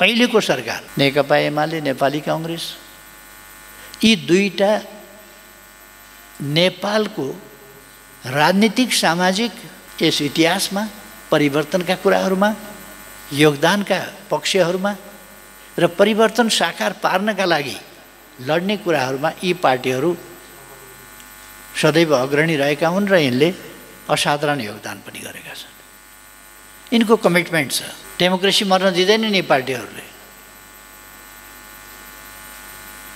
अहिलेको सरकार। नेकपा एमाले नेपाली कङ्ग्रेस यी दुईटा नेपालको राजनीतिक सामाजिक यस इतिहासमा परिवर्तनका कुराहरूमा योगदानका पक्षहरूमा र परिवर्तन साकार पार्नका लागि लड्ने कुराहरूमा यी पार्टीहरू सदैव अग्रणी रहेका हुन् र यिनले असाधारण योगदान पनि गरेका छन्। यिनको कमिटमेन्ट छ डेमोक्रेसी मर्न दिँदैन नि पार्टीहरूले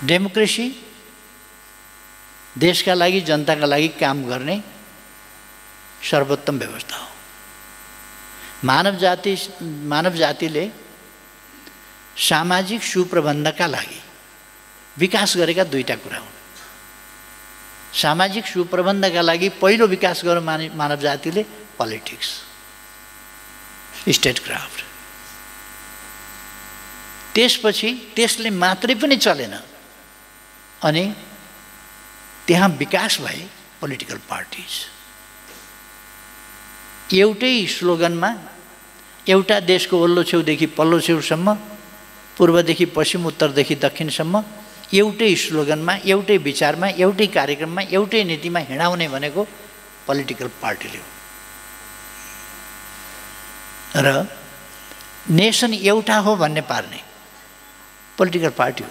डेमोक्रेसी देशका लागि जनताका लागि काम गर्ने सर्वोत्तम व्यवस्था हो। मानव जाति, मानव जातिले सामाजिक सुप्रबन्धका लागि विकास गरेका दुईवटा कुरा हुन् सामाजिक सुप्रबन्धका लागि पहिलो विकास गर्यो मानव जातिले पोलिटिक्स। स्टेट क्राफ्ट त्यसपछि त्यसले मात्रै पनि चलेन। अनि त्यहाँ विकास भए पोलिटिकल पार्टिज एउटै स्लोगनमा एउटा देशको वल्लो छेउदेखि पल्लो छेउसम्म, पूर्वदेखि पश्चिम, उत्तरदेखि दक्षिणसम्म एउटै स्लोगनमा, एउटै विचारमा, एउटै कार्यक्रममा, एउटै नीतिमा हिँडाउने भनेको पोलिटिकल पार्टीले हो। र नेसन एउटा हो भन्ने पार्ने। पोलिटिकल पार्टी हो।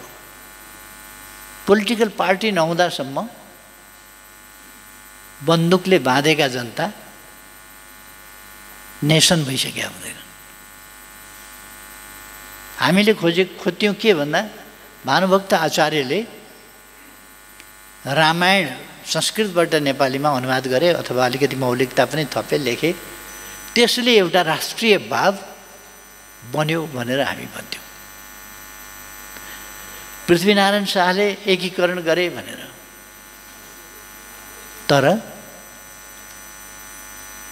पोलिटिकल पार्टी नहुँदासम्म बन्दुकले बाँधेका जनता नेसन भइसकेका हुँदैन। हामीले खोजे खोज्यौँ के भन्दा, भानुभक्त आचार्यले रामायण संस्कृतबाट नेपालीमा अनुवाद गरे अथवा अलिकति मौलिकता पनि थपे, लेखे। त्यसले एउटा राष्ट्रिय भाव बन्यो भनेर हामी भन्थ्यौँ। पृथ्वीनारायण शाहले एकीकरण गरे भनेर। तर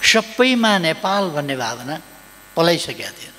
सबैमा नेपाल भन्ने भावना पलाइसकेका थिएन।